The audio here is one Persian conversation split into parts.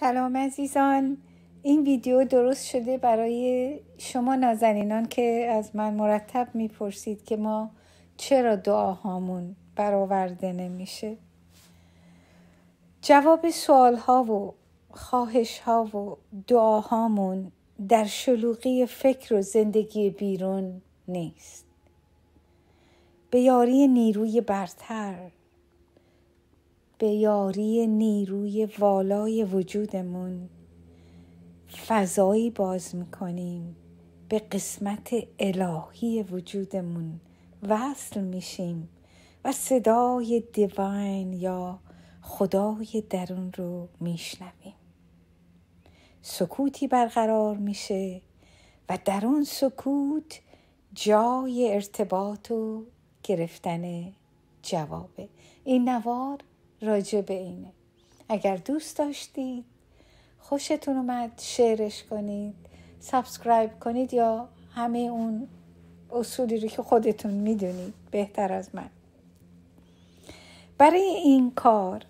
سلام عزیزان. این ویدیو درست شده برای شما نازنینان که از من مرتب می‌پرسید که ما چرا دعاهامون برآورده نمیشه. جواب سوال ها و خواهش ها و دعاهامون در شلوغی فکر و زندگی بیرون نیست. به یاری نیروی برتر به یاری نیروی والای وجودمون. فضایی باز می‌کنیم به قسمت الهی وجودمون. وصل میشیم و صدای دیوین یا خدای درون رو میشنویم. سکوتی برقرار میشه و در اون سکوت جای ارتباط و گرفتن جوابه. این نوار راجع به اینه. اگر دوست داشتید خوشتون اومد شیرش کنید subscribe کنید یا همه اون اصولی رو که خودتون می‌دونید بهتر از من. برای این کار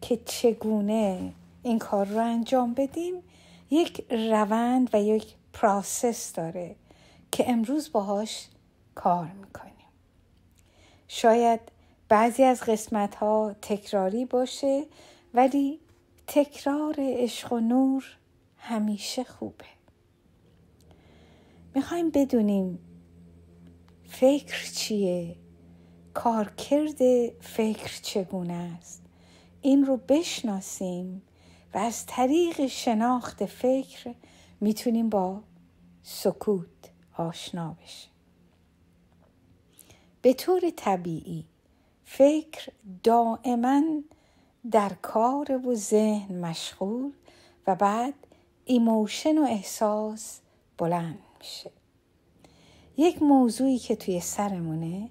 که چگونه این کار رو انجام بدیم یک روند و یک process داره که امروز باهاش کار می‌کنیم. شاید بعضی از قسمت ها تکراری باشه ولی تکرار عشق و نور همیشه خوبه. می‌خوایم بدونیم فکر چیه؟ کارکرد فکر چگونه است؟ این رو بشناسیم و از طریق شناخت فکر می‌تونیم با سکوت آشنا بشیم. به طور طبیعی فکر دائما در کار و ذهن مشغول و بعد emotion و احساس بلند میشه. یک موضوعی که توی سرمونه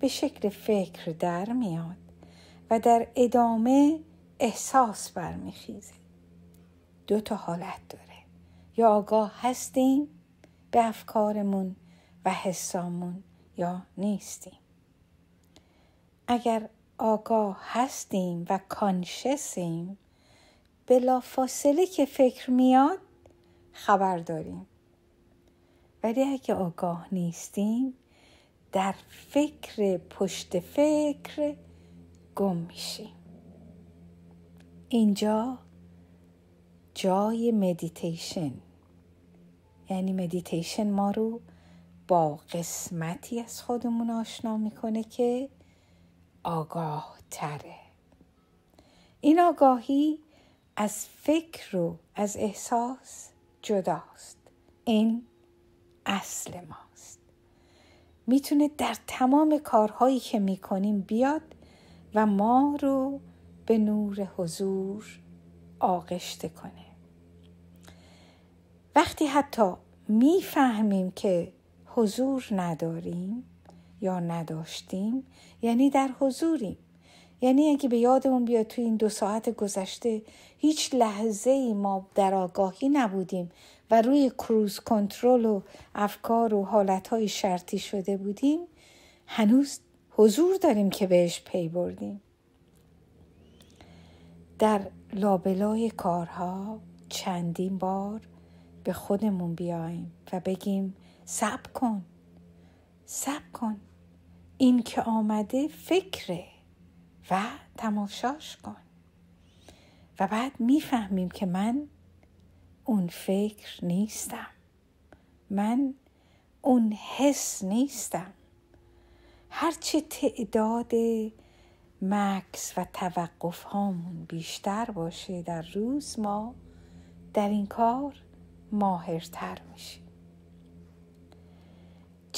به شکل فکر در میاد و در ادامه احساس برمیخیزه. دو تا حالت داره. یا آگاه هستیم به افکارمون و حسامون یا نیستیم. اگر آگاه هستیم و کانشسیم بلا فاصله که فکر میاد خبر داریم. ولی اگه آگاه نیستیم در فکر پشت فکر گم میشیم. اینجا جای مدیتیشن یعنی مدیتیشن ما رو با قسمتی از خودمون آشنا می‌کنه که آگاه تره این آگاهی از فکر و از احساس جداست. این اصل ماست. می‌تونه در تمام کارهایی که می‌کنیم بیاد و ما رو به نور حضور آغشته کنه. وقتی حتی می‌فهمیم که حضور نداریم یا نداشتیم یعنی در حضوریم. یعنی اگه به یادمون بیاد تو این دو ساعت گذشته هیچ لحظه ای ما در آگاهی نبودیم و روی کروز کنترل و افکار و حالتهای شرطی شده بودیم هنوز حضور داریم که بهش پی بردیم. در لابلای کارها چندین بار به خودمون بیایم و بگیم صبر کن صبر کن. این که آمده فکره و تماشاش کن. و بعد می‌فهمیم که من اون فکر نیستم. من اون حس نیستم. هرچه تعداد مکس و توقف هامون بیشتر باشه در روز ما در این کار ماهرتر میشیم.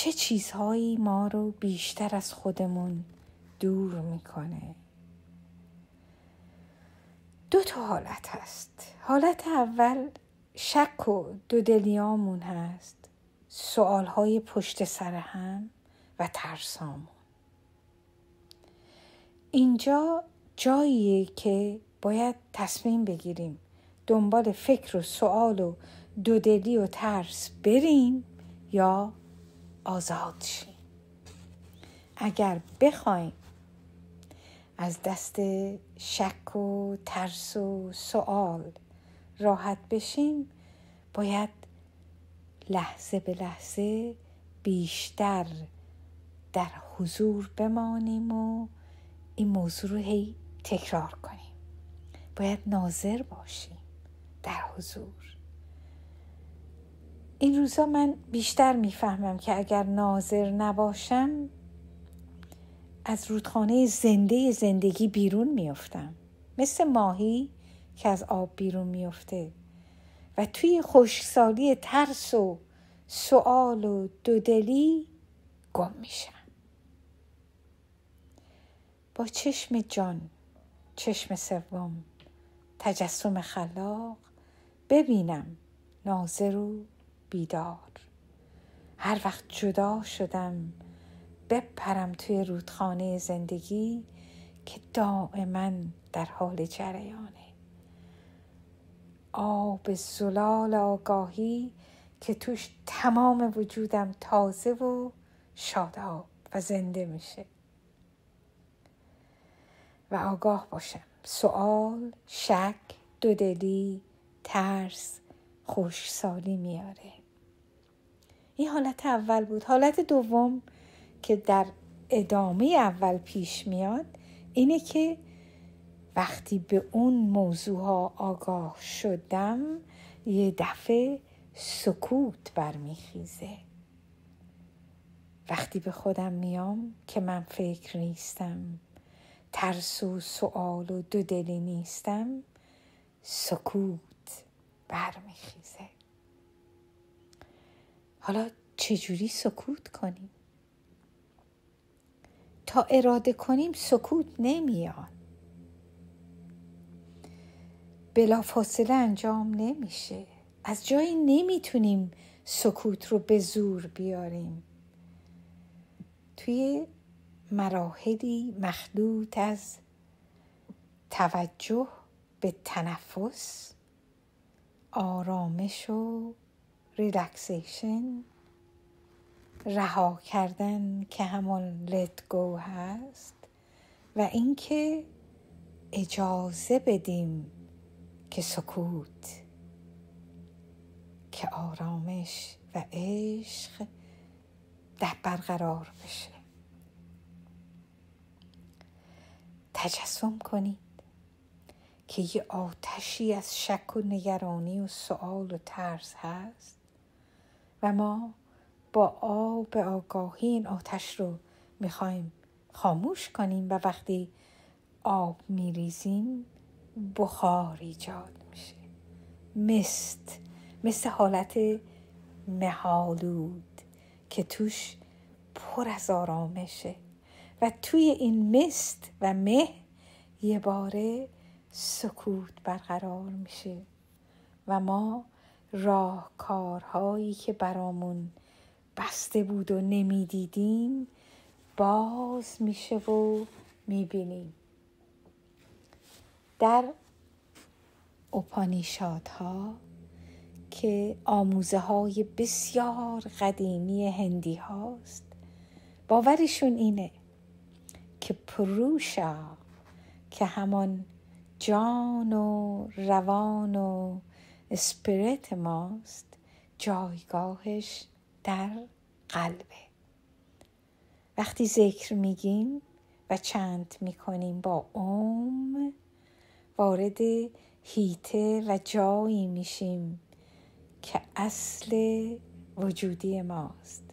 چه چیزهایی ما رو بیشتر از خودمون دور می‌کنه؟ دو تا حالت هست. حالت اول شک و دودلیامون هست. سوالهای پشت سر هم و ترسامون. اینجا جاییه که باید تصمیم بگیریم دنبال فکر و سوال و دودلی و ترس بریم یا آزاد شیم اگر بخوایم از دست شک و ترس و سوال راحت بشیم باید لحظه به لحظه بیشتر در حضور بمانیم و این موضوع رو هی تکرار کنیم. باید ناظر باشیم در حضور. این روزا من بیشتر می‌فهمم که اگر ناظر نباشم از رودخانه زنده زندگی بیرون میافتم. مثل ماهی که از آب بیرون میافته. و توی خشکسالی ترس و سوال و دودلی گم میشم. با چشم جان چشم سوم تجسم خلاق ببینم ناظر و بیدار. هر وقت جدا شدم بپرم توی رودخانه زندگی که دائما در حال جریانه. آب زلال آگاهی که توش تمام وجودم تازه و شاداب و زنده میشه. و آگاه باشم. سوال شک دودلی ترس خوشسالی میاره. این حالت اول بود. حالت دوم که در ادامه اول پیش میاد اینه که وقتی به اون موضوع ها آگاه شدم یه دفعه سکوت برمیخیزه. وقتی به خودم میام که من فکر نیستم ترس و سوال و دودلی نیستم سکوت برمیخیزه. حالا چجوری سکوت کنیم؟ تا اراده کنیم سکوت نمیاد. بلا فاصله انجام نمیشه. از جایی نمی‌تونیم سکوت رو به زور بیاریم. توی مراحلی مخلوط از توجه به تنفس آرامش و ریلکسیشن رها کردن که همون لت گو هست و اینکه اجازه بدیم که سکوت که آرامش و عشق در برقرار بشه. تجسم کنید که یه آتشی از شک و نگرانی و سوال و ترس هست. و ما با آب آگاهی این آتش رو می‌خوایم خاموش کنیم و وقتی آب میریزیم بخار ایجاد میشه. مست مثل حالت مهالود که توش پر از آرامشه. و توی این مست و مه یه باره سکوت برقرار میشه. و ما راهکارهایی که برامون بسته بود و نمی‌دیدیم باز میشه و می‌بینیم. در اپانیشادها که آموزه های بسیار قدیمی هندی هاست باورشون اینه که پروشا که همان جان و روان و اسپریت ماست جایگاهش در قلبه. وقتی ذکر میگیم و چند می‌کنیم با اوم وارد هیته و جایی میشیم که اصل وجودی ماست.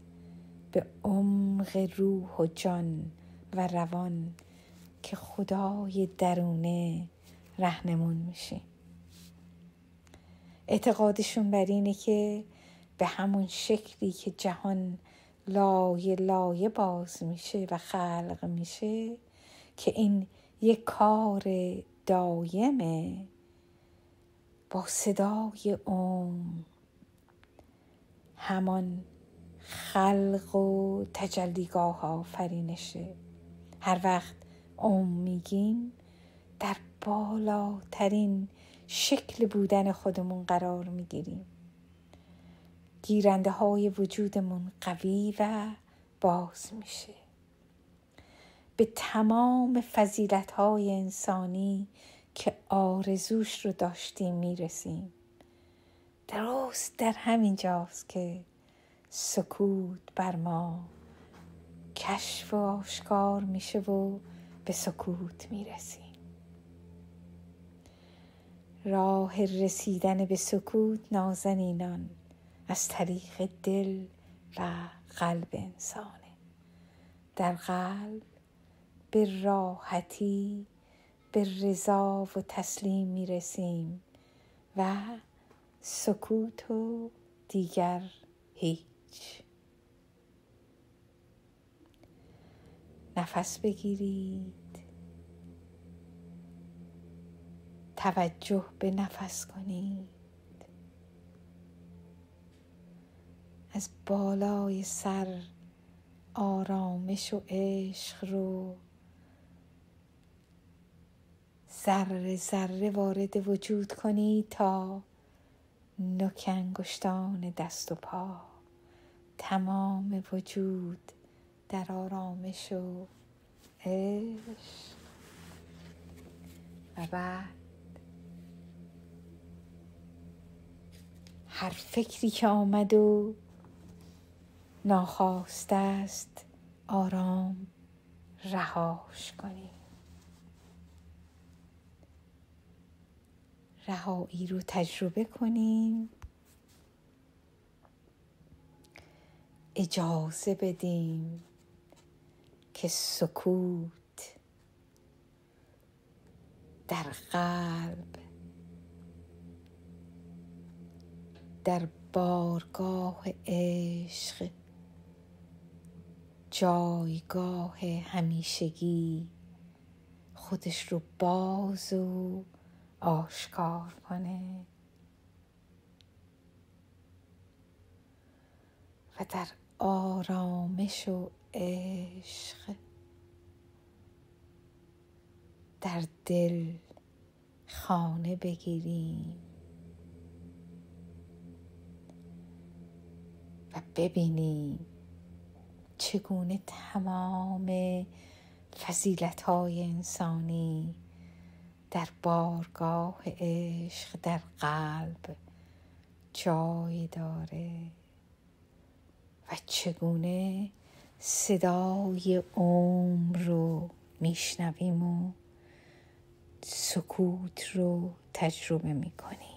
به عمق روح و جان و روان که خدای درونه رهنمون میشیم. اعتقادشون بر اینه که به همون شکلی که جهان لایه لایه باز میشه و خلق میشه که این یک کار دایمه با صدای اوم. همان خلق و تجلیگاه آفرینشه هر وقت اوم میگیم در بالاترین شکل بودن خودمون قرار می‌گیریم. گیرنده های وجودمون قوی و باز میشه. به تمام فضیلت های انسانی که آرزوش رو داشتیم می‌رسیم. درست در همین جاست که سکوت بر ما کشف و آشکار میشه و به سکوت می‌رسیم. راه رسیدن به سکوت نازنینان از طریق دل و قلب انسانه در قلب به راحتی به رضا و تسلیم می‌رسیم و سکوت و دیگر هیچ. نفس بگیرید توجه به نفس کنید. از بالای سر آرامش و عشق رو ذره ذره وارد وجود کنید تا نوک انگشتان دست و پا تمام وجود در آرامش و عشق. و بعد هر فکری که آمد و ناخواسته است آرام رهاش کنیم رهایی رو تجربه کنیم اجازه بدیم که سکوت در قلب در بارگاه عشق جایگاه همیشگی خودش رو باز و آشکار کنه. و در آرامش و عشق در دل خانه بگیریم. و ببینیم چگونه تمام فضیلت های انسانی در بارگاه عشق در قلب جای داره و چگونه صدای عمر رو میشنویم و سکوت رو تجربه می‌کنیم.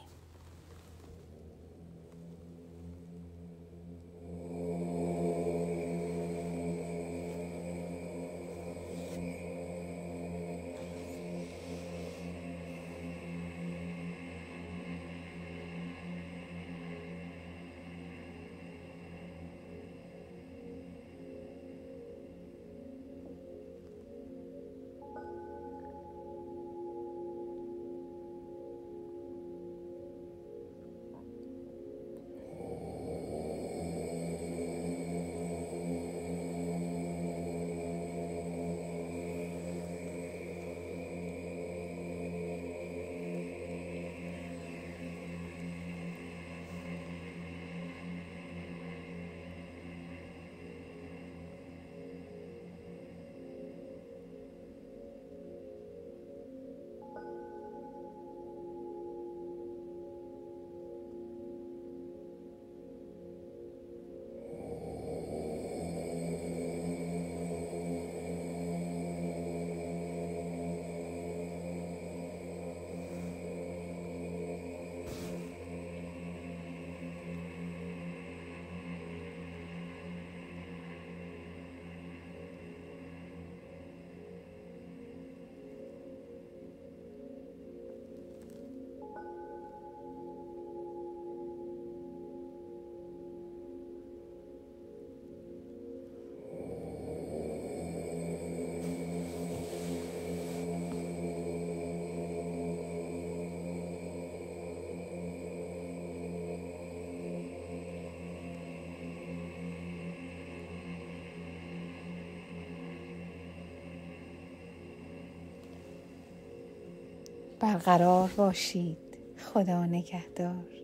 برقرار باشید. خدا نگهدار.